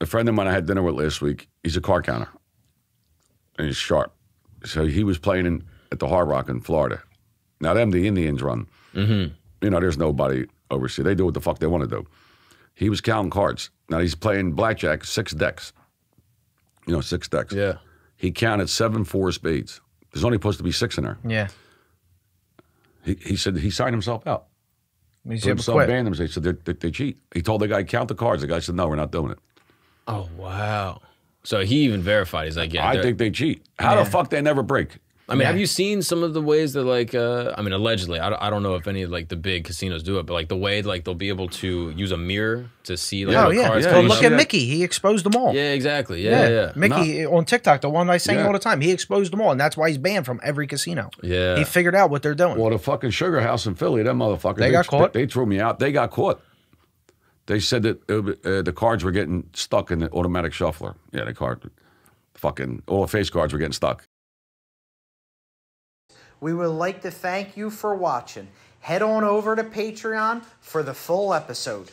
a friend of mine I had dinner with last week. He's a car counter, and he's sharp. So he was playing in, at the Hard Rock in Florida. Now them the Indians run. Mm-hmm. You know, there's nobody overseas. They do what the fuck they want to do. He was counting cards. Now he's playing blackjack, six decks. You know, six decks. Yeah. He counted seven four spades. There's only supposed to be six in there. Yeah. He, he said he signed himself out. He's Put able to himself quit. banned him. They said they, they, they cheat. He told the guy count the cards. The guy said no, we're not doing it. Oh wow. So he even verified. He's like, yeah. I they're- think they cheat. How Yeah. the fuck they never break? I mean, Yeah. have you seen some of the ways that like uh I mean allegedly, I don't, I don't know if any of like the big casinos do it, but like the way like they'll be able to use a mirror to see like Oh what yeah. cards yeah, well, you look see at that? Mickey. He exposed them all. Yeah, exactly. Yeah, yeah. Mickey on TikTok, the one I sing Yeah. all the time, he exposed them all, and that's why he's banned from every casino. Yeah. He figured out what they're doing. Well, the fucking Sugar House in Philly, them motherfuckers. They got caught? They, threw me out. They got caught. They said that uh, the cards were getting stuck in the automatic shuffler. Yeah, the card, fucking all the face cards were getting stuck. We would like to thank you for watching. Head on over to Patreon for the full episode.